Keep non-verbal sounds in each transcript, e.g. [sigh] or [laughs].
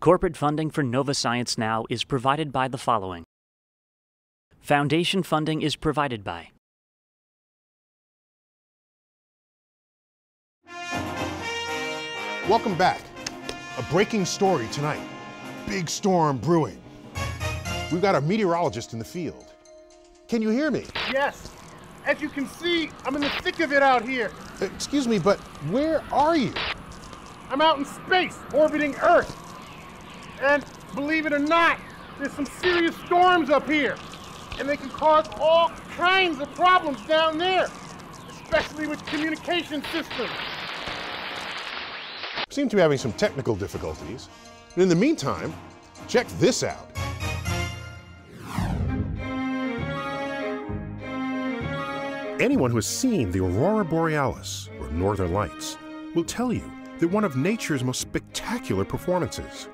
Corporate funding for Nova Science Now is provided by the following Foundation funding is provided by Welcome back. A breaking story tonight. Big storm brewing. We've got a meteorologist in the field. Can you hear me? Yes. As you can see, I'm in the thick of it out here. Excuse me, but where are you? I'm out in space, orbiting Earth. And believe it or not, there's some serious storms up here. And they can cause all kinds of problems down there, especially with communication systems. Seem to be having some technical difficulties. And in the meantime, check this out. Anyone who has seen the Aurora Borealis, or Northern Lights, will tell you that one of nature's most spectacular performances.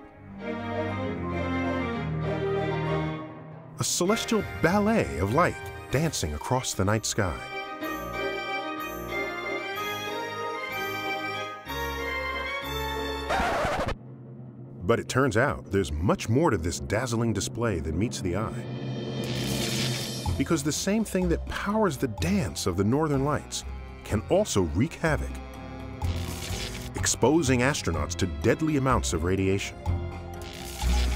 A celestial ballet of light dancing across the night sky. But it turns out there's much more to this dazzling display than meets the eye. Because the same thing that powers the dance of the Northern Lights can also wreak havoc, exposing astronauts to deadly amounts of radiation,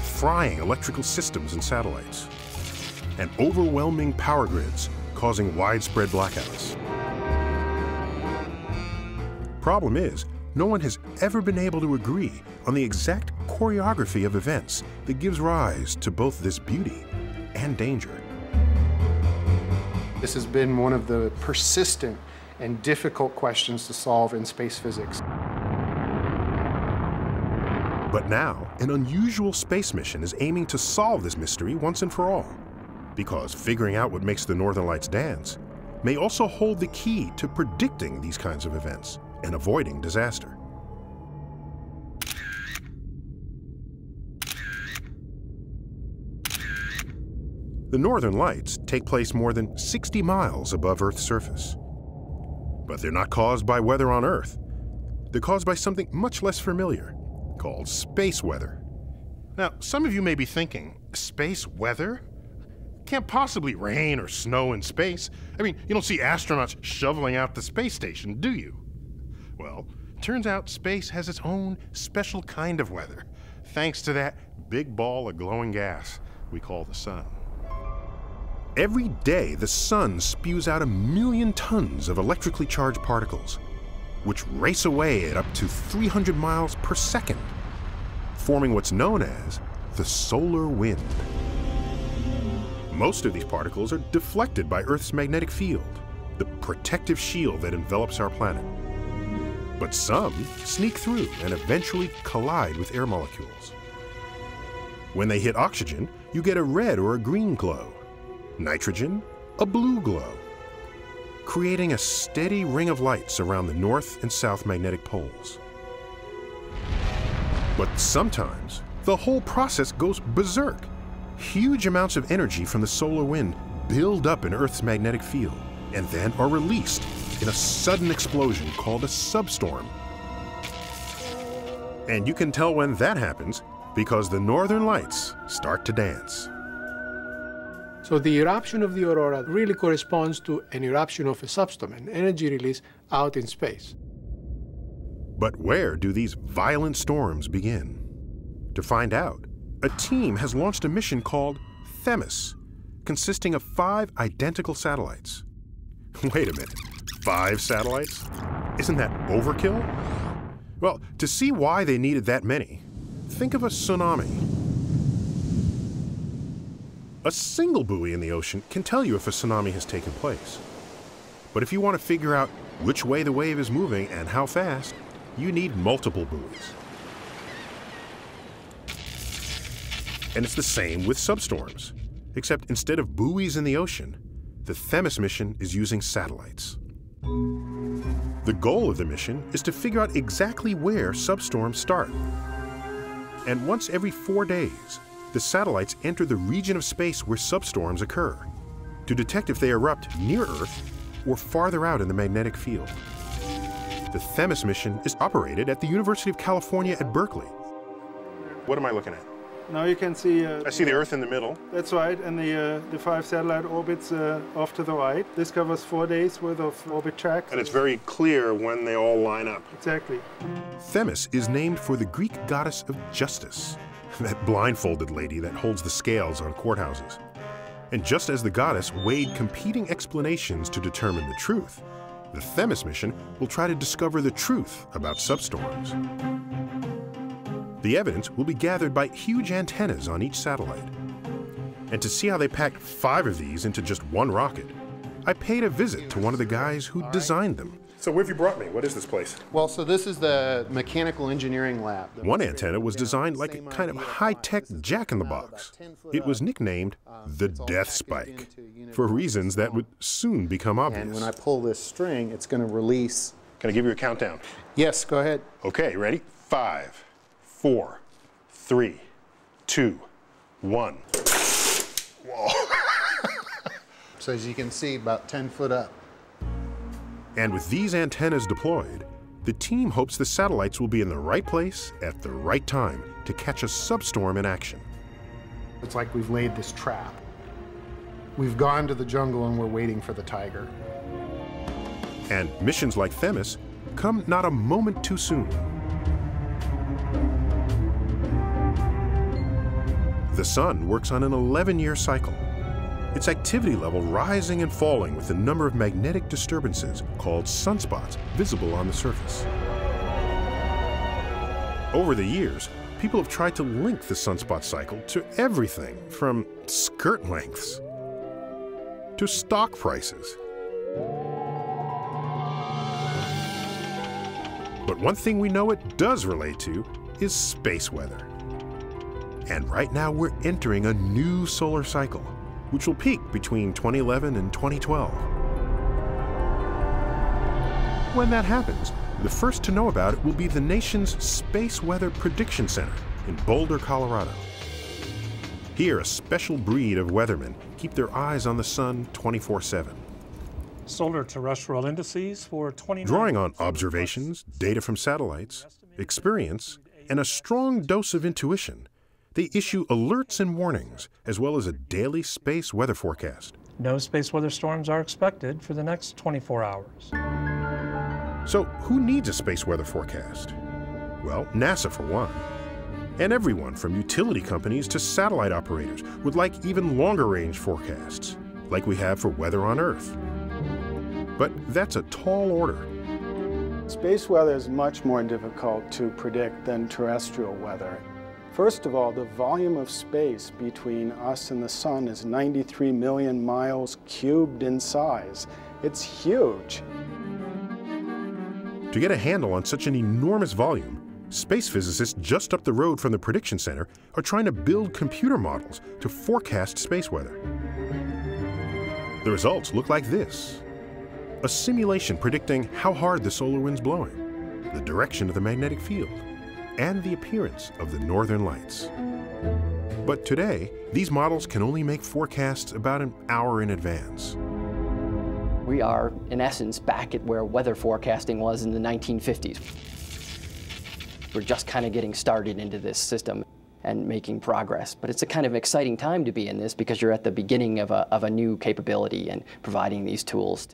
frying electrical systems and satellites, and overwhelming power grids causing widespread blackouts. Problem is, no one has ever been able to agree on the exact choreography of events that gives rise to both this beauty and danger. This has been one of the persistent and difficult questions to solve in space physics. But now, an unusual space mission is aiming to solve this mystery once and for all. Because figuring out what makes the Northern Lights dance may also hold the key to predicting these kinds of events and avoiding disaster. The Northern Lights take place more than 60 miles above Earth's surface. But they're not caused by weather on Earth. They're caused by something much less familiar, called space weather. Now, some of you may be thinking, space weather? Can't possibly rain or snow in space. I mean, you don't see astronauts shoveling out the space station, do you? Well, turns out space has its own special kind of weather, thanks to that big ball of glowing gas we call the sun. Every day, the sun spews out a million tons of electrically charged particles, which race away at up to 300 miles per second, forming what's known as the solar wind. Most of these particles are deflected by Earth's magnetic field, the protective shield that envelops our planet. But some sneak through and eventually collide with air molecules. When they hit oxygen, you get a red or a green glow. Nitrogen, a blue glow, creating a steady ring of lights around the north and south magnetic poles. But sometimes, the whole process goes berserk. Huge amounts of energy from the solar wind build up in Earth's magnetic field and then are released in a sudden explosion called a substorm. And you can tell when that happens because the northern lights start to dance. So the eruption of the aurora really corresponds to an eruption of a substorm, an energy release out in space. But where do these violent storms begin? To find out, a team has launched a mission called Themis, consisting of five identical satellites. [laughs] Wait a minute, five satellites? Isn't that overkill? Well, to see why they needed that many, think of a tsunami. A single buoy in the ocean can tell you if a tsunami has taken place. But if you want to figure out which way the wave is moving and how fast, you need multiple buoys. And it's the same with substorms, except instead of buoys in the ocean, the Themis mission is using satellites. The goal of the mission is to figure out exactly where substorms start. And once every four days, the satellites enter the region of space where substorms occur to detect if they erupt near Earth or farther out in the magnetic field. The Themis mission is operated at the University of California at Berkeley. What am I looking at? Now you can see. Uh, I see the Earth in the middle. That's right, and the uh, the five satellite orbits uh, off to the right. This covers four days worth of orbit tracks. And it's very clear when they all line up. Exactly. Themis is named for the Greek goddess of justice, [laughs] that blindfolded lady that holds the scales on courthouses. And just as the goddess weighed competing explanations to determine the truth, the Themis mission will try to discover the truth about substorms. The evidence will be gathered by huge antennas on each satellite. And to see how they packed five of these into just one rocket, I paid a visit to one of the guys who designed them. So where have you brought me? What is this place? Well, so this is the mechanical engineering lab. One antenna was designed like a kind of high-tech jack-in-the-box. It was nicknamed um, the Death Spike, for reasons that would soon become obvious. And when I pull this string, it's going to release. Can I give you a countdown? Yes, go ahead. Okay, ready? Five, four, three, two, one. Whoa. [laughs] So as you can see, about 10 foot up. And with these antennas deployed, the team hopes the satellites will be in the right place at the right time to catch a substorm in action. It's like we've laid this trap. We've gone to the jungle and we're waiting for the tiger. And missions like Themis come not a moment too soon. The Sun works on an 11-year cycle, its activity level rising and falling with the number of magnetic disturbances called sunspots visible on the surface. Over the years, people have tried to link the sunspot cycle to everything from skirt lengths to stock prices. But one thing we know it does relate to is space weather. And right now we're entering a new solar cycle, which will peak between 2011 and 2012. When that happens, the first to know about it will be the nation's Space Weather Prediction Center in Boulder, Colorado. Here, a special breed of weathermen keep their eyes on the sun 24 7. Solar terrestrial indices for 20. Drawing on observations, data from satellites, experience, and a strong dose of intuition, they issue alerts and warnings, as well as a daily space weather forecast. No space weather storms are expected for the next 24 hours. So, who needs a space weather forecast? Well, NASA for one. And everyone from utility companies to satellite operators would like even longer range forecasts, like we have for weather on Earth. But that's a tall order. Space weather is much more difficult to predict than terrestrial weather. First of all, the volume of space between us and the sun is 93 million miles cubed in size. It's huge. To get a handle on such an enormous volume, space physicists just up the road from the Prediction Center are trying to build computer models to forecast space weather. The results look like this. A simulation predicting how hard the solar wind's blowing, the direction of the magnetic field, and the appearance of the northern lights. But today, these models can only make forecasts about an hour in advance. We are, in essence, back at where weather forecasting was in the 1950s. We're just kind of getting started into this system and making progress. But it's a kind of exciting time to be in this because you're at the beginning of a, of a new capability and providing these tools.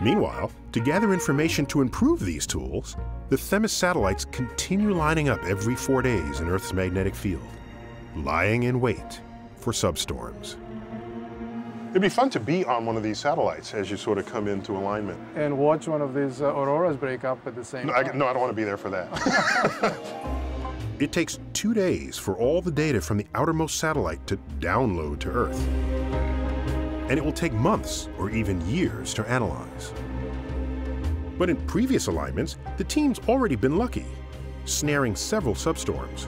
Meanwhile, to gather information to improve these tools, the Themis satellites continue lining up every four days in Earth's magnetic field, lying in wait for substorms. It'd be fun to be on one of these satellites as you sort of come into alignment. And watch one of these uh, auroras break up at the same No, I, time. no, I don't want to be there for that. [laughs] it takes two days for all the data from the outermost satellite to download to Earth. And it will take months or even years to analyze. But in previous alignments, the team's already been lucky, snaring several substorms.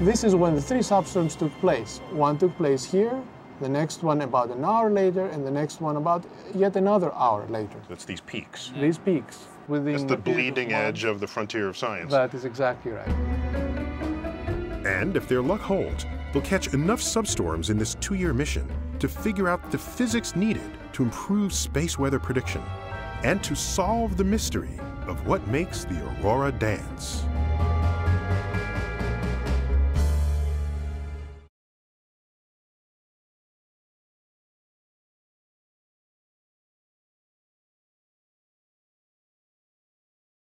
This is when the three substorms took place. One took place here, the next one about an hour later, and the next one about yet another hour later. That's these peaks. Mm. These peaks. Within That's the a period of bleeding edge of the frontier of science. That is exactly right. And if their luck holds, they'll catch enough substorms in this two-year mission to figure out the physics needed to improve space weather prediction and to solve the mystery of what makes the aurora dance.